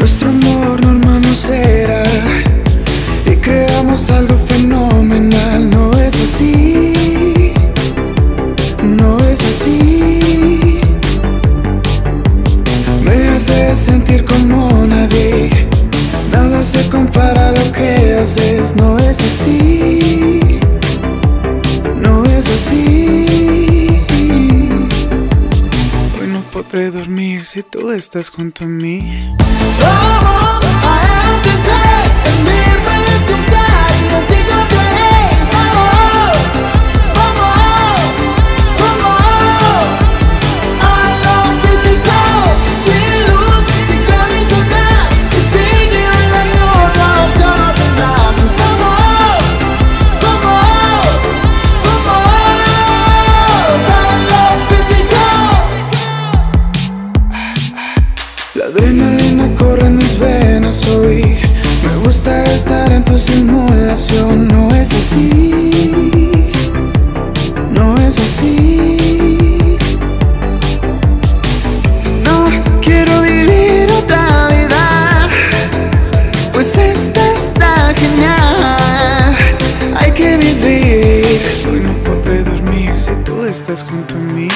Nuestro amor normal no será y creamos algo fenomenal. No es así, no es así. Me hace sentir como nadie. Nada se compara a lo que haces. No es así. Podré dormir si tú estás junto a mí. Adrenalina corre en mis venas hoy. Me gusta estar en tu simulación. No es así. No es así. No quiero vivir otra vida. Pues esta está genial. Hay que vivir. Hoy no podré dormir si tú estás junto a mí.